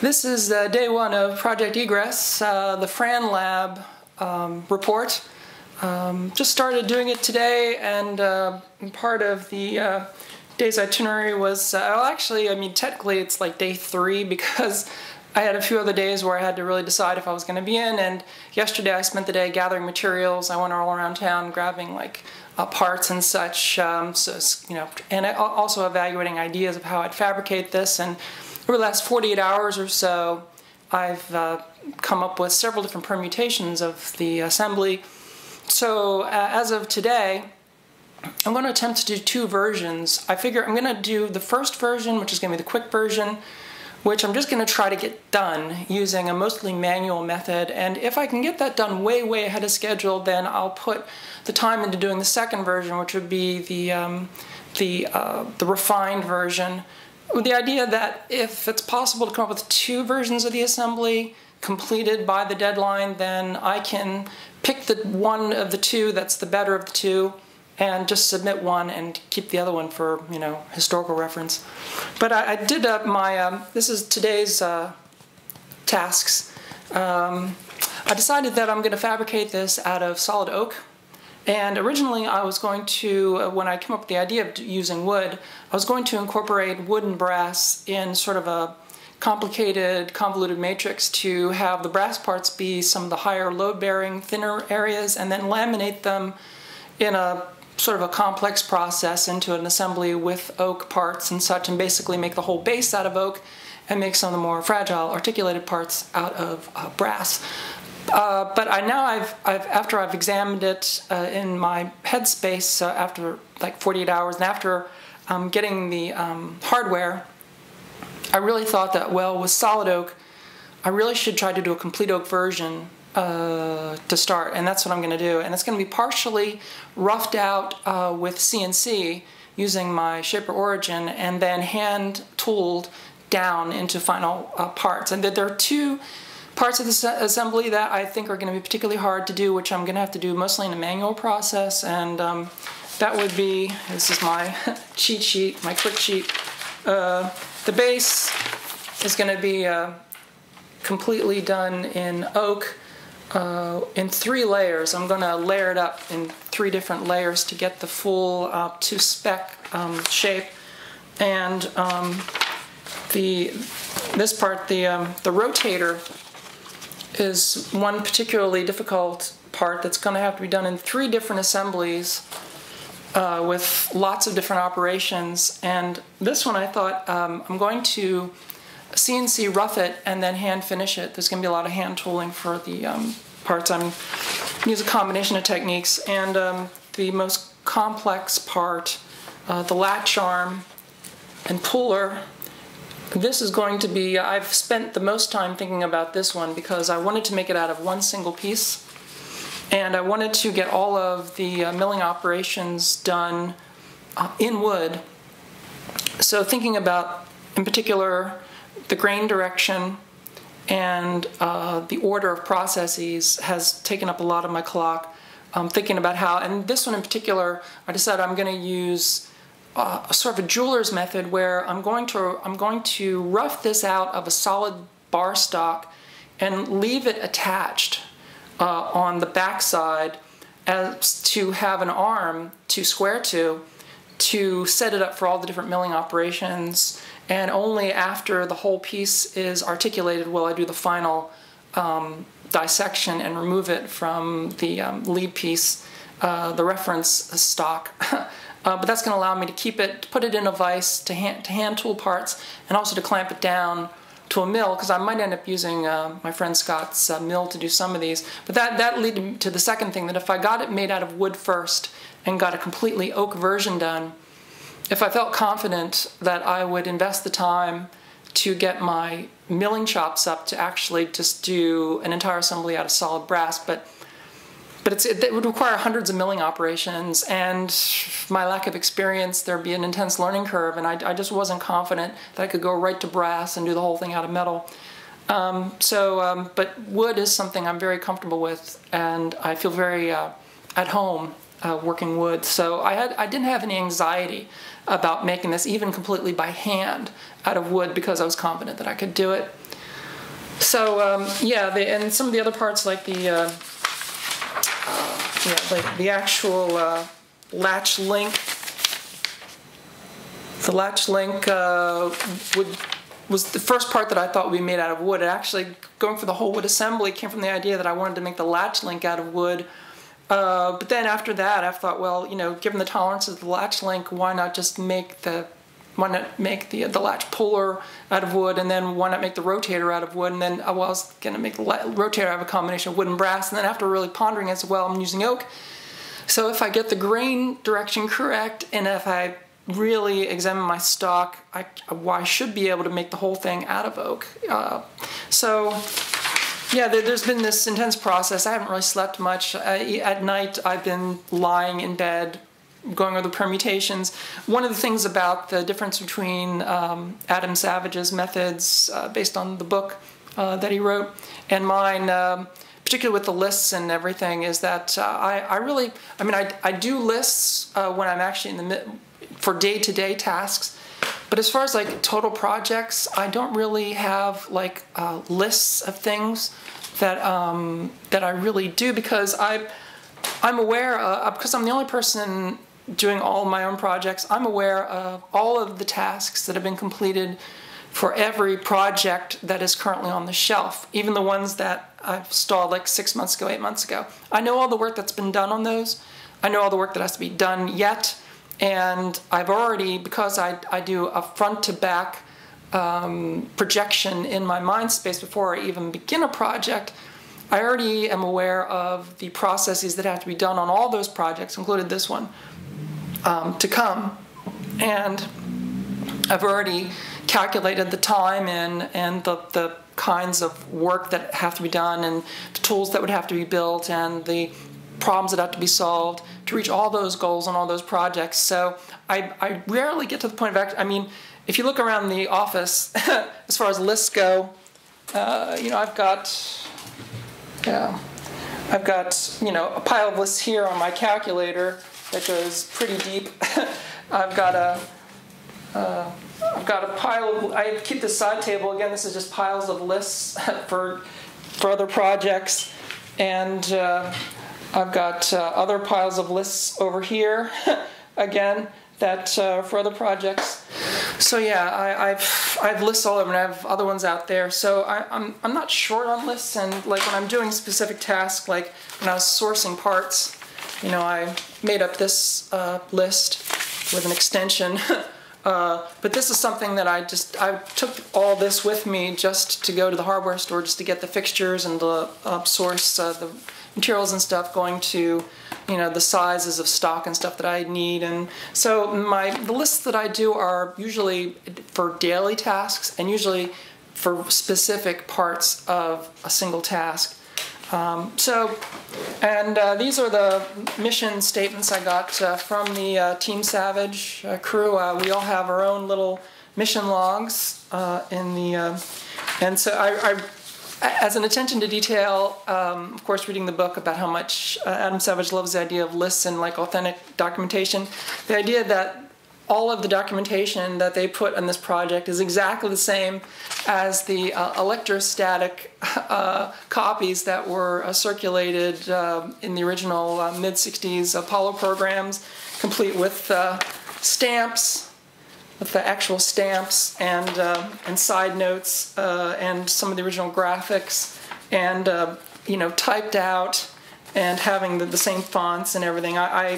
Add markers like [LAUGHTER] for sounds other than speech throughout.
This is uh, day one of Project Egress, uh, the Fran Lab um, report. Um, just started doing it today, and uh, part of the uh, day's itinerary was uh, well, actually, I mean, technically it's like day three [LAUGHS] because I had a few other days where I had to really decide if I was going to be in. And yesterday I spent the day gathering materials. I went all around town grabbing like uh, parts and such. Um, so you know, and also evaluating ideas of how I'd fabricate this and over the last 48 hours or so, I've uh, come up with several different permutations of the assembly. So uh, as of today, I'm going to attempt to do two versions. I figure I'm going to do the first version, which is going to be the quick version, which I'm just going to try to get done using a mostly manual method. And if I can get that done way, way ahead of schedule, then I'll put the time into doing the second version, which would be the um, the uh, the refined version, with the idea that if it's possible to come up with two versions of the assembly completed by the deadline, then I can pick the one of the two that's the better of the two and just submit one and keep the other one for you know historical reference. But I, I did uh, my um, this is today's uh, tasks. Um, I decided that I'm going to fabricate this out of solid oak and originally, I was going to, uh, when I came up with the idea of using wood, I was going to incorporate wood and brass in sort of a complicated, convoluted matrix to have the brass parts be some of the higher load bearing, thinner areas, and then laminate them in a sort of a complex process into an assembly with oak parts and such, and basically make the whole base out of oak and make some of the more fragile, articulated parts out of uh, brass. Uh, but I now I've, I've, after I've examined it uh, in my headspace uh, after like 48 hours and after um, getting the um, hardware, I really thought that well with solid oak, I really should try to do a complete oak version uh, to start, and that's what I'm going to do. And it's going to be partially roughed out uh, with CNC using my Shaper Origin, and then hand tooled down into final parts. And there are two parts of the assembly that I think are going to be particularly hard to do, which I'm going to have to do mostly in a manual process, and um, that would be, this is my [LAUGHS] cheat sheet, my quick sheet. Uh, the base is going to be uh, completely done in oak uh, in three layers. I'm going to layer it up in three different layers to get the full uh, to spec um, shape. And um, the this part, the um, the rotator is one particularly difficult part that's going to have to be done in three different assemblies uh, with lots of different operations. And this one I thought um, I'm going to CNC rough it and then hand finish it. There's going to be a lot of hand tooling for the um, parts. I'm use a combination of techniques. And um, the most complex part, uh, the latch arm and puller, this is going to be, I've spent the most time thinking about this one because I wanted to make it out of one single piece. And I wanted to get all of the uh, milling operations done uh, in wood. So thinking about, in particular, the grain direction and uh, the order of processes has taken up a lot of my clock. Um, thinking about how, and this one in particular, I decided I'm going to use uh, sort of a jeweler's method where I'm going to I'm going to rough this out of a solid bar stock and leave it attached uh, on the backside as to have an arm to square to to set it up for all the different milling operations and only after the whole piece is articulated will I do the final um, dissection and remove it from the um, lead piece, uh, the reference stock. [LAUGHS] Uh, but that's going to allow me to keep it, put it in a vise, to hand, to hand tool parts, and also to clamp it down to a mill because I might end up using uh, my friend Scott's uh, mill to do some of these. But that that led me to the second thing that if I got it made out of wood first and got a completely oak version done, if I felt confident that I would invest the time to get my milling chops up to actually just do an entire assembly out of solid brass, but but it would require hundreds of milling operations and my lack of experience there'd be an intense learning curve and I, I, just wasn't confident that i could go right to brass and do the whole thing out of metal. Um, so um, but wood is something i'm very comfortable with and i feel very uh, at home uh, working wood. So i had i didn't have any anxiety about making this even completely by hand out of wood because i was confident that i could do it. So um, yeah, the, and some of the other parts like the uh, uh, the actual uh, latch link. The latch link uh, would was the first part that I thought would be made out of wood. It actually, going for the whole wood assembly, came from the idea that I wanted to make the latch link out of wood. Uh, but then after that, I thought, well, you know, given the tolerances of the latch link, why not just make the why not make the the latch puller out of wood, and then why not make the rotator out of wood? And then uh, I was going to make the rotator out of a combination of wood and brass. And then after really pondering as well, I'm using oak. So if I get the grain direction correct, and if I really examine my stock, I, I should be able to make the whole thing out of oak. Uh, so, yeah, there, has been this intense process. I haven't really slept much. I, at night, I've been lying in bed, going over the permutations. One of the things about the difference between um, Adam Savage's methods, uh, based on the book uh, that he wrote, and mine. Um, particularly with the lists and everything, is that uh, I, I really, I mean, I, I do lists uh, when I'm actually in the for day-to-day tasks. But as far as like total projects, I don't really have like uh, lists of things that um, that I really do because I I'm aware uh, because I'm the only person doing all my own projects. I'm aware of all of the tasks that have been completed for every project that is currently on the shelf, even the ones that I've stalled like six months ago, eight months ago. I know all the work that's been done on those. I know all the work that has to be done yet and I've already, because I, I do a front to back um, projection in my mind space before I even begin a project, I already am aware of the processes that have to be done on all those projects, including this one, um, to come. And I've already calculated the time and, and the, the kinds of work that have to be done and the tools that would have to be built and the problems that have to be solved to reach all those goals and all those projects. So I, I rarely get to the point of. I mean, if you look around the office, [LAUGHS] as far as lists go, uh, you know, I've got, yeah, I've got you know a pile of lists here on my calculator that goes pretty deep. [LAUGHS] I've got a, uh, I've got a pile of. I keep this side table again. This is just piles of lists [LAUGHS] for for other projects, and. Uh, I've got uh, other piles of lists over here, [LAUGHS] again, that uh, for other projects. So yeah, I, have I've lists all over, and I have other ones out there. So I, I'm, I'm not short on lists, and like when I'm doing specific tasks, like when I was sourcing parts, you know, I made up this uh, list with an extension. [LAUGHS] Uh, but this is something that I just I took all this with me just to go to the hardware store just to get the fixtures and the uh, source uh, the materials and stuff going to you know the sizes of stock and stuff that I need and so my the lists that I do are usually for daily tasks and usually for specific parts of a single task um, so and uh, these are the mission statements I got uh, from the uh, Team Savage uh, crew. Uh, we all have our own little mission logs uh, in the and so I, I as an attention to detail, um, of course, reading the book about how much Adam Savage loves the idea of lists and like authentic documentation, the idea that all of the documentation that they put on this project is exactly the same as the uh, electrostatic [LAUGHS] uh, copies that were uh, circulated um, in the original uh, mid 60s Apollo programs, complete with uh, stamps with the actual stamps and uh, and side notes and some of the original graphics and you know typed out and having the, the same fonts and everything. I, I,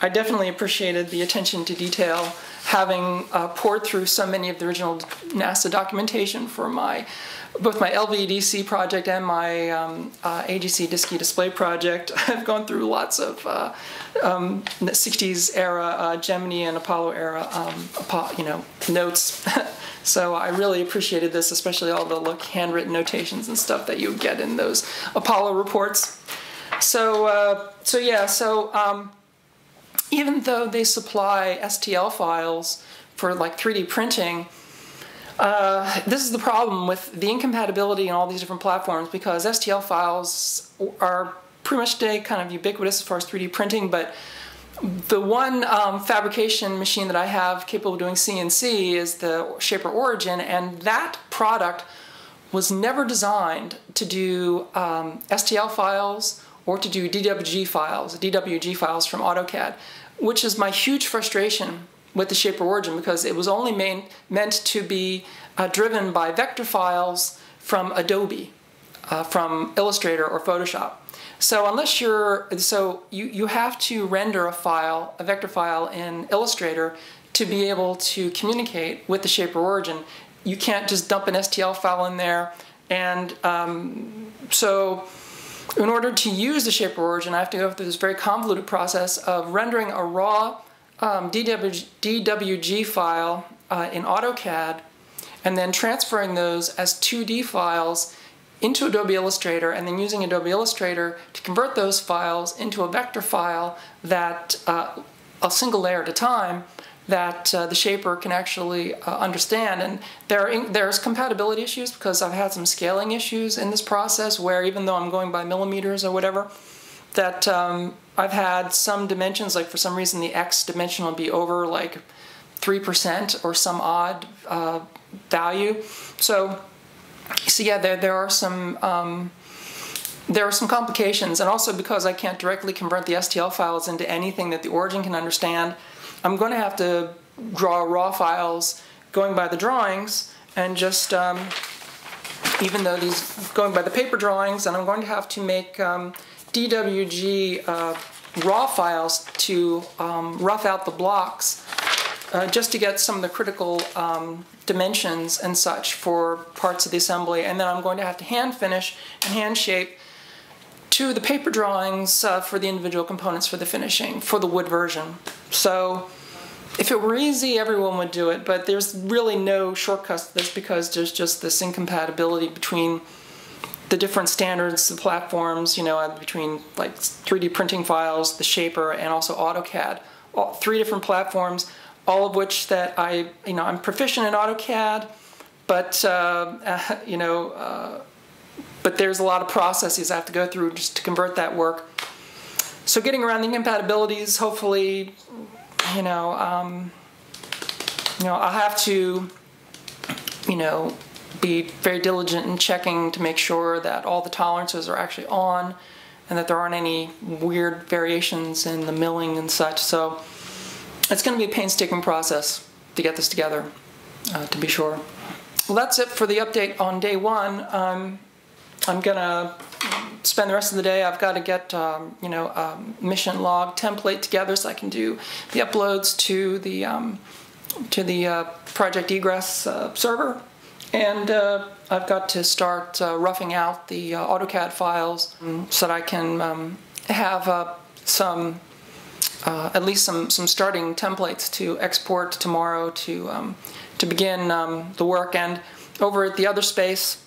I definitely appreciated the attention to detail having uh, pored through so many of the original NASA documentation for my both my LVDC project and my um, uh, AGC DSKY Display project. [LAUGHS] I've gone through lots of uh, um, 60s era uh, Gemini and Apollo era, um, you know, notes. [LAUGHS] so I really appreciated this, especially all the look handwritten notations and stuff that you get in those Apollo reports. So, uh, so yeah, so um, even though they supply STL files for like 3D printing, uh, this is the problem with the incompatibility in all these different platforms because STL files are pretty much today kind of ubiquitous as far as 3D printing, but the one um, fabrication machine that I have capable of doing CNC is the Shaper Origin, and that product was never designed to do um, STL files or to do DWG files, DWG files from AutoCAD, which is my huge frustration with the Shaper Origin because it was only main, meant to be uh, driven by vector files from Adobe, uh, from Illustrator or Photoshop. So unless you're, so you, you have to render a file, a vector file in Illustrator to be able to communicate with the Shaper Origin. You can't just dump an STL file in there. And um, so in order to use the Shaper Origin, I have to go through this very convoluted process of rendering a raw um, DWG, DWG file uh, in AutoCAD and then transferring those as 2D files into Adobe Illustrator and then using Adobe Illustrator to convert those files into a vector file that uh, a single layer at a time that uh, the shaper can actually uh, understand. And there are, there's compatibility issues because I've had some scaling issues in this process where even though I'm going by millimeters or whatever, that um, I've had some dimensions, like for some reason the X dimension will be over like 3% or some odd uh, value. So, so yeah, there, there are some um, there are some complications, and also because I can't directly convert the STL files into anything that the origin can understand, I'm going to have to draw raw files going by the drawings and just um, even though these going by the paper drawings, and I'm going to have to make um, DWG uh, raw files to um, rough out the blocks uh, just to get some of the critical um, dimensions and such for parts of the assembly. And then I'm going to have to hand finish and hand shape to the paper drawings uh, for the individual components for the finishing for the wood version. So if it were easy, everyone would do it, but there's really no shortcuts to this because there's just this incompatibility between the different standards, the platforms, you know, uh, between like 3D printing files, the Shaper, and also AutoCAD. All, three different platforms all of which that I, you know, I'm proficient in AutoCAD, but uh, [LAUGHS] you know, uh, but there's a lot of processes I have to go through just to convert that work. So getting around the incompatibilities, hopefully, you know, um, you know, I'll have to, you know, be very diligent in checking to make sure that all the tolerances are actually on and that there aren't any weird variations in the milling and such. So it's going to be a painstaking process to get this together, uh, to be sure. Well, that's it for the update on day one. Um, I'm going to spend the rest of the day. I've got to get um, you know a mission log template together so I can do the uploads to the um, to the uh, Project Egress uh, server, and uh, I've got to start uh, roughing out the uh, AutoCAD files so that I can um, have uh, some at least some, some starting templates to export tomorrow to, um, to begin um, the work. And over at the other space,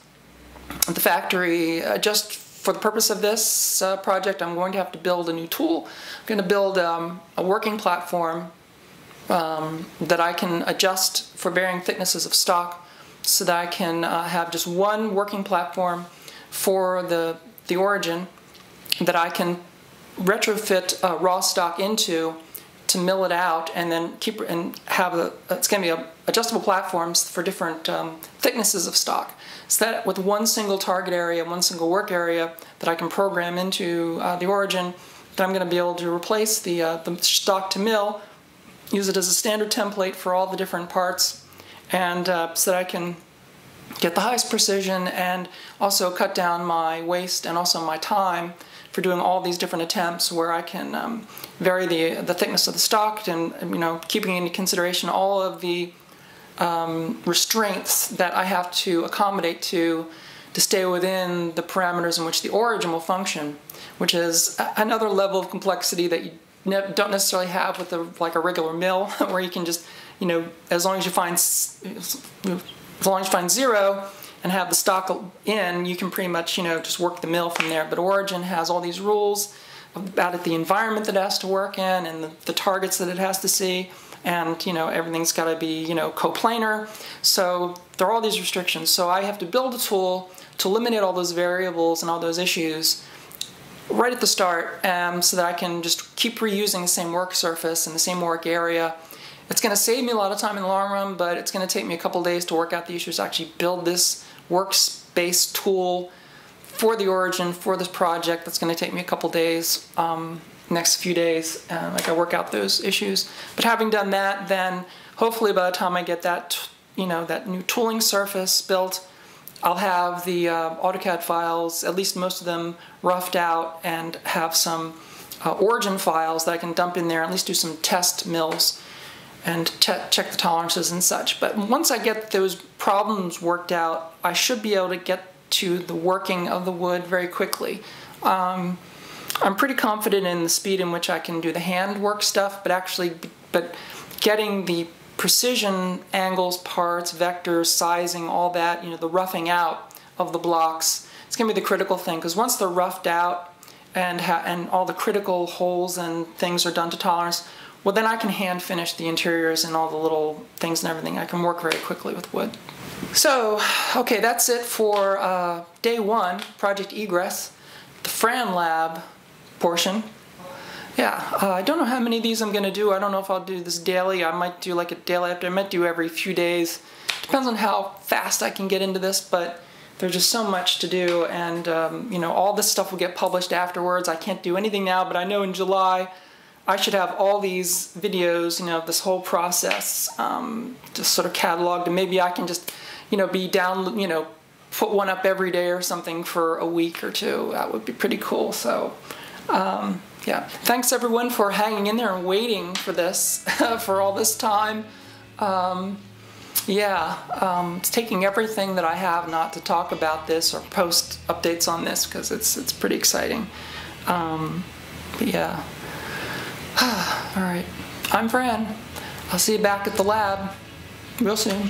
the factory, uh, just for the purpose of this uh, project, I'm going to have to build a new tool. I'm going to build um, a working platform um, that I can adjust for varying thicknesses of stock so that I can uh, have just one working platform for the, the origin that I can retrofit uh, raw stock into to mill it out and then keep and have it's going to be a, adjustable platforms for different um, thicknesses of stock. So that with one single target area one single work area that I can program into uh, the origin that I'm going to be able to replace the, uh, the stock to mill use it as a standard template for all the different parts and uh, so that I can get the highest precision and also cut down my waste and also my time for doing all these different attempts where I can um, vary the, the thickness of the stock and you know keeping into consideration all of the um, restraints that I have to accommodate to to stay within the parameters in which the origin will function, which is another level of complexity that you ne don't necessarily have with a, like a regular mill, [LAUGHS] where you can just, you know, as long as you find as long as you find zero, and have the stock in, you can pretty much, you know, just work the mill from there. But Origin has all these rules about it, the environment that it has to work in and the, the targets that it has to see. And, you know, everything's got to be, you know, coplanar. So there are all these restrictions. So I have to build a tool to eliminate all those variables and all those issues right at the start um, so that I can just keep reusing the same work surface and the same work area it's going to save me a lot of time in the long run, but it's going to take me a couple days to work out the issues, actually build this workspace tool for the origin for this project. That's going to take me a couple days um, next few days uh, like i work out those issues. But having done that then hopefully by the time i get that you know that new tooling surface built i'll have the uh, autocad files at least most of them roughed out and have some uh, origin files that i can dump in there at least do some test mills and check the tolerances and such but once i get those problems worked out i should be able to get to the working of the wood very quickly. Um, I'm pretty confident in the speed in which I can do the handwork stuff, but actually, but getting the precision angles, parts, vectors, sizing, all that, you know, the roughing out of the blocks, it's going to be the critical thing because once they're roughed out and and all the critical holes and things are done to tolerance, well then I can hand finish the interiors and all the little things and everything. I can work very quickly with wood. So, okay, that's it for uh, day one, Project Egress, the Fran Lab portion. Yeah, uh, I don't know how many of these I'm going to do. I don't know if I'll do this daily. I might do like a daily after. I might do every few days. Depends on how fast I can get into this, but there's just so much to do, and um, you know, all this stuff will get published afterwards. I can't do anything now, but I know in July I should have all these videos, you know, this whole process um, just sort of cataloged, and maybe I can just you know, be down, you know, put one up every day or something for a week or two. That would be pretty cool. So, um, yeah. Thanks everyone for hanging in there and waiting for this [LAUGHS] for all this time. Um, yeah, um, it's taking everything that I have not to talk about this or post updates on this because it's it's pretty exciting. Um, but yeah. [SIGHS] all right. I'm Fran. I'll see you back at the lab real soon.